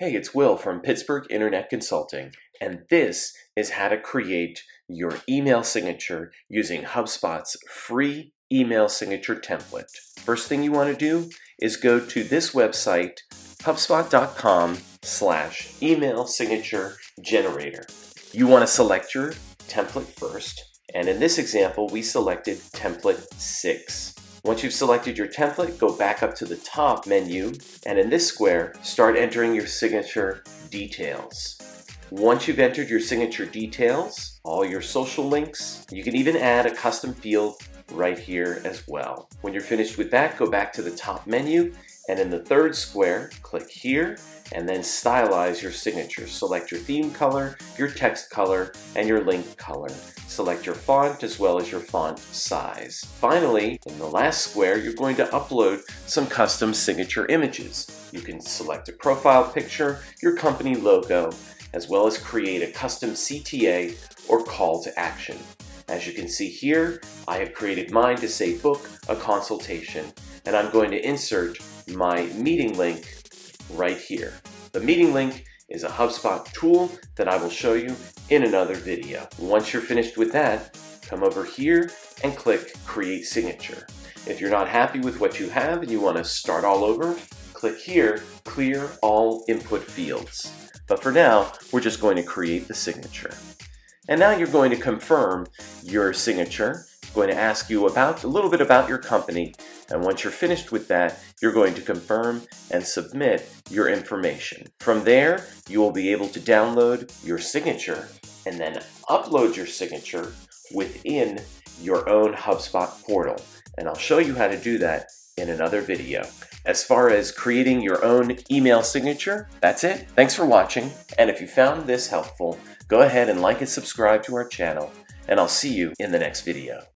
Hey, it's Will from Pittsburgh Internet Consulting, and this is how to create your email signature using HubSpot's free email signature template. First thing you want to do is go to this website, hubspot.com slash email signature generator. You want to select your template first, and in this example, we selected template 6. Once you've selected your template, go back up to the top menu, and in this square, start entering your signature details. Once you've entered your signature details, all your social links, you can even add a custom field right here as well. When you're finished with that, go back to the top menu, and in the third square, click here, and then stylize your signature. Select your theme color, your text color, and your link color. Select your font as well as your font size. Finally, in the last square, you're going to upload some custom signature images. You can select a profile picture, your company logo, as well as create a custom CTA or call to action. As you can see here, I have created mine to say book a consultation, and I'm going to insert my meeting link right here. The meeting link is a HubSpot tool that I will show you in another video. Once you're finished with that, come over here and click Create Signature. If you're not happy with what you have and you want to start all over, click here, Clear All Input Fields. But for now, we're just going to create the signature. And now you're going to confirm your signature It's going to ask you about a little bit about your company. And once you're finished with that, you're going to confirm and submit your information. From there, you will be able to download your signature and then upload your signature within your own HubSpot portal. And I'll show you how to do that in another video. As far as creating your own email signature, that's it. Thanks for watching. And if you found this helpful, go ahead and like and subscribe to our channel, and I'll see you in the next video.